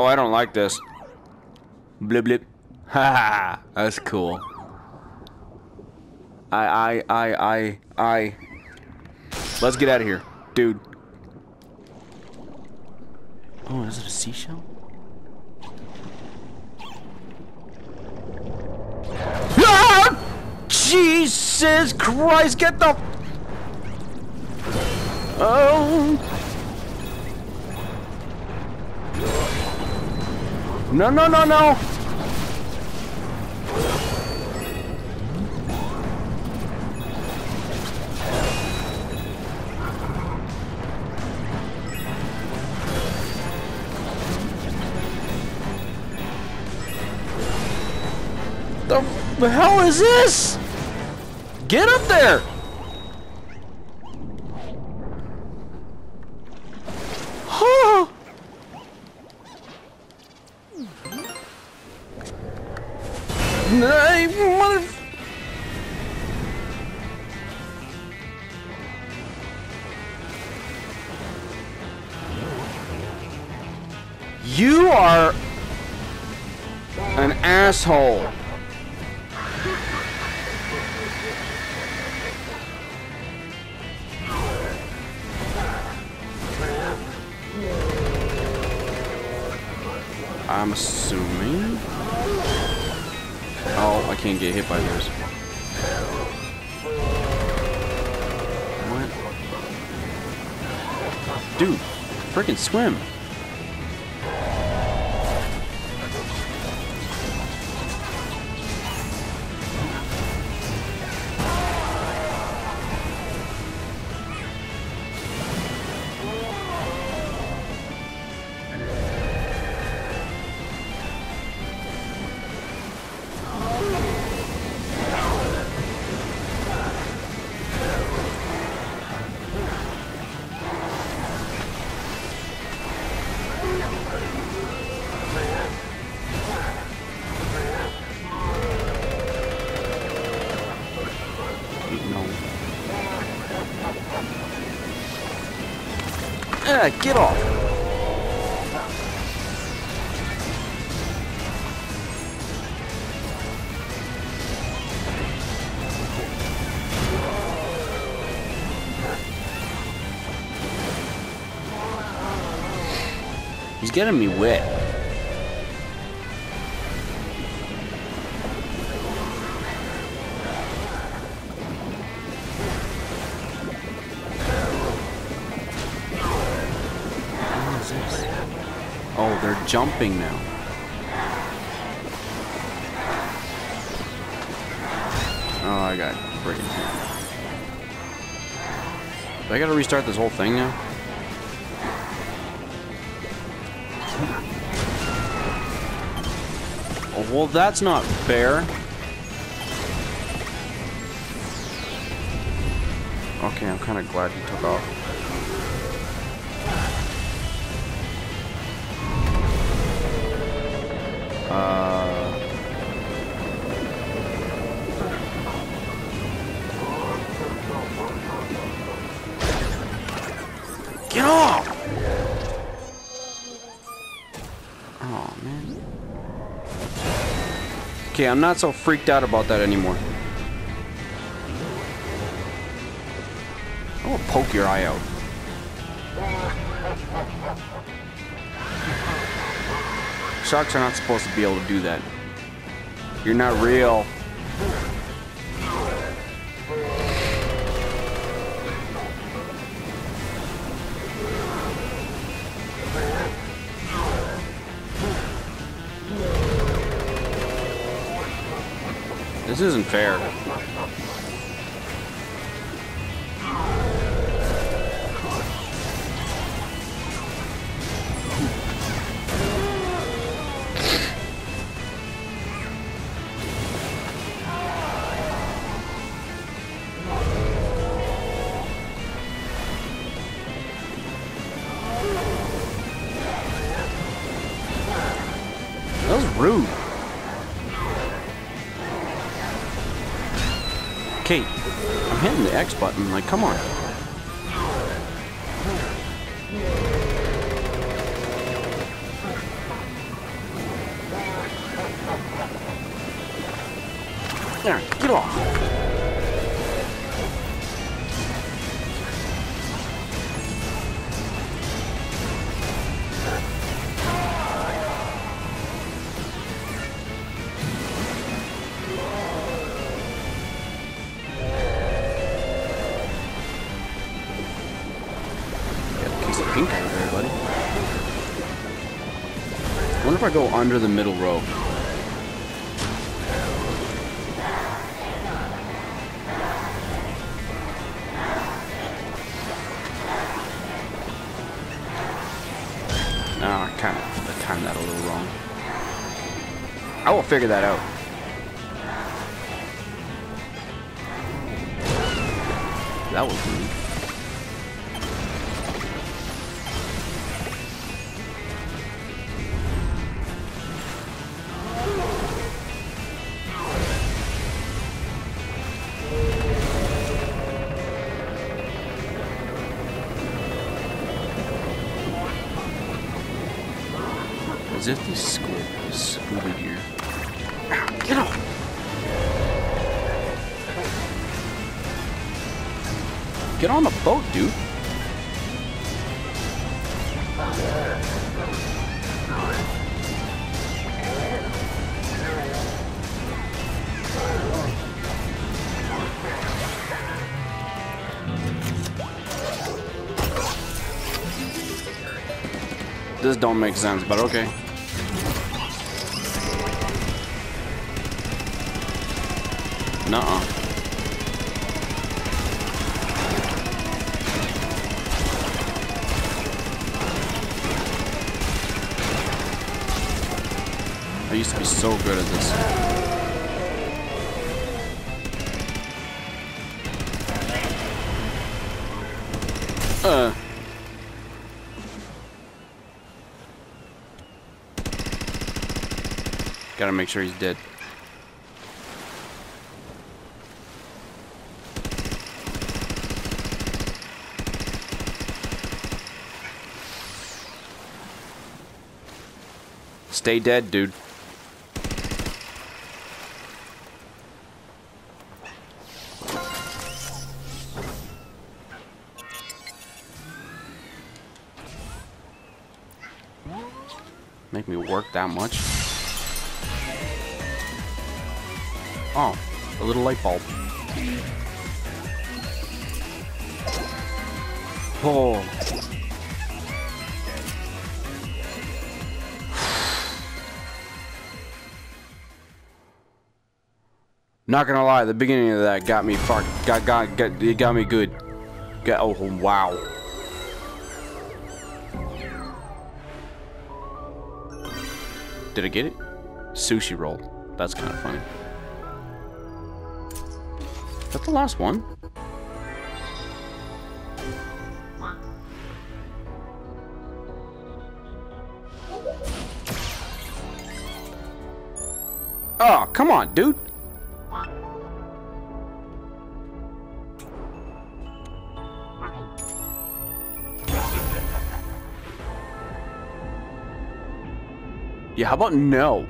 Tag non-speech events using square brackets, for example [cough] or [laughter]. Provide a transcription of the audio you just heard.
Oh, I don't like this. Blip blip. [laughs] Ha ha. That's cool. I I I I I. Let's get out of here, dude. Oh, is it a seashell? Ah! Jesus Christ, get the... Oh... No, no, no, no! The, the hell is this? Get up there! Nay, mother... You are an asshole. I'm assuming. I can't get hit by those. What? Dude, freaking swim. Ah, get off. He's getting me wet. Jumping now. Oh, I got freaking. Do I gotta restart this whole thing now? Oh, well, that's not fair. Okay, I'm kind of glad he took off. Uh... Get off! Oh, man. Okay, I'm not so freaked out about that anymore. I will poke your eye out. Sharks are not supposed to be able to do that. You're not real. This isn't fair. That was rude. Kate, I'm hitting the X button. Like, come on. There, get off. Pink over there, buddy. I wonder if I go under the middle row. No, I kind of timed that a little wrong. I will figure that out. That was As if these school Scooby deer. Ow, Get off! Get on the boat, dude. This don't make sense, but okay. Nuh-uh. I used to be so good at this. Uh. Gotta make sure he's dead. Stay dead, dude. Make me work that much. Oh, a little light bulb. Oh. Not gonna lie, the beginning of that got me fuck got got got it got me good. Got oh wow. Did I get it? Sushi roll. That's kind of funny. Is that the last one? Oh, come on, dude. Yeah, how about no?